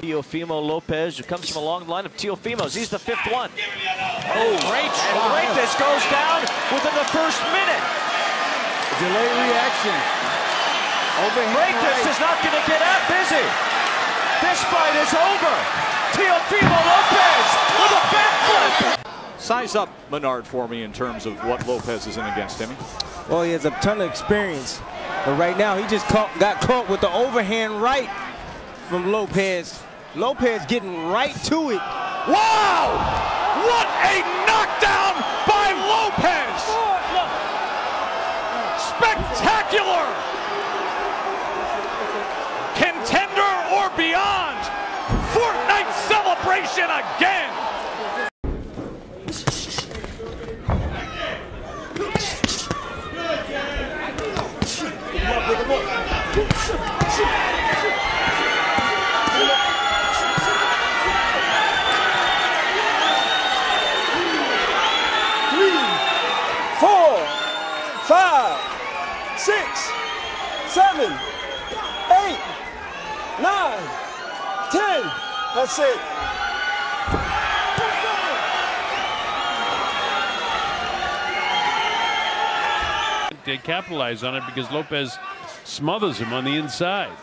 Teofimo Lopez, who comes from a long line of Teofimos. He's the fifth one. Oh, oh great And Freitas goes down within the first minute. Delayed reaction. Overhand Freitas right. is not going to get up, is he? This fight is over. Teofimo Lopez with a backflip. Size up Menard for me in terms of what Lopez is in against him. Well, he has a ton of experience. But right now, he just caught, got caught with the overhand right from Lopez. Lopez getting right to it. Wow! What a knockdown by Lopez! Spectacular! Contender or beyond! Fortnite celebration again! Five, six, seven, eight, nine, ten. That's it. They capitalize on it because Lopez smothers him on the inside.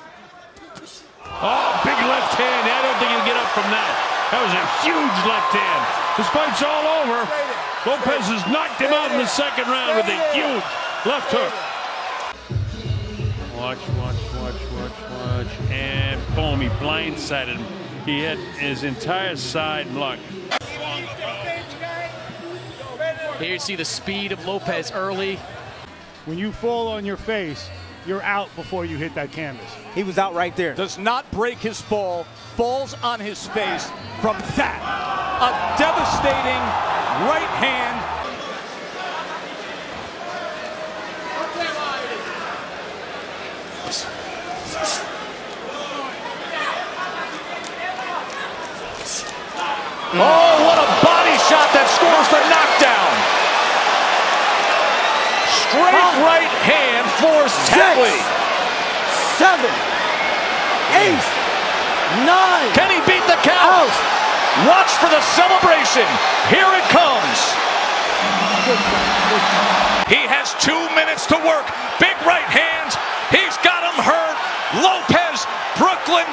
Oh, big left hand. I don't think he'll get up from that. That was a huge left hand. This fight's all over. Lopez has knocked him out in the second round with a huge left hook. Watch, watch, watch, watch, watch. And boom, he blindsided him. He hit his entire side block. Here you see the speed of Lopez early. When you fall on your face, you're out before you hit that canvas. He was out right there. Does not break his fall, falls on his face from that. A devastating right hand. Oh, what a body shot that scores the knockdown. Straight right hand for Tetley. Seven, eight, nine. Can he beat the count? Watch for the celebration. Here it comes. He has two minutes to work. Big right hands. He's got him hurt. Lopez, Brooklyn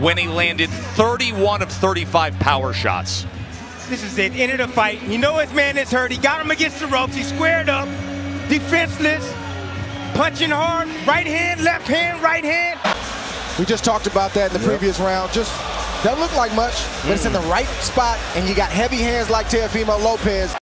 When he landed 31 of 35 power shots. This is it. End of the fight. You know his man is hurt. He got him against the ropes. He squared up, defenseless, punching hard. Right hand, left hand, right hand. We just talked about that in the previous round. Just doesn't look like much, but it's in the mm-hmm. right spot, and you got heavy hands like Teofimo Lopez.